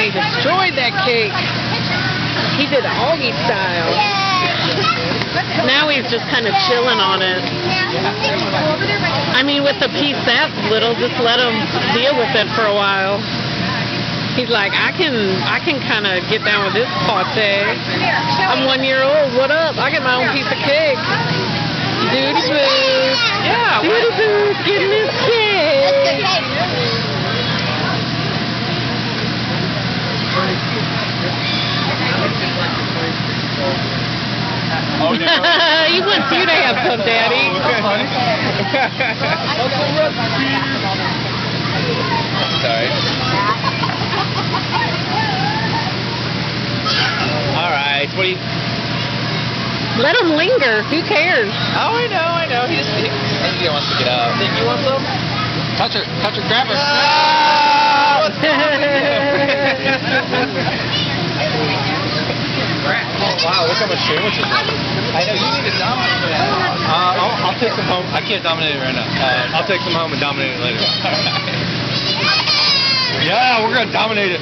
enjoyed that cake. He did Auggie style. Now he's just kind of chilling on it. I mean, with a piece that little, just let him deal with it for a while. He's like, I can, I can kind of get down with this party. I'm one year old. What up? I get my own piece of cake. Duty boo. Yeah. Duty boo. Getting this cake. Oh, no. he wants you to have some, Daddy. Sorry. All right. What do you? Let him linger. Who cares? Oh, I know, I know. He just he, he wants to get up. Think you want some? Touch her, touch her, grab her. Ah, oh, wow, look how much sandwiches are. I know you need to dominate that. Uh, I'll, I'll take some home. I can't dominate it right now. Uh, I'll take some home and dominate it later. yeah, we're gonna dominate it.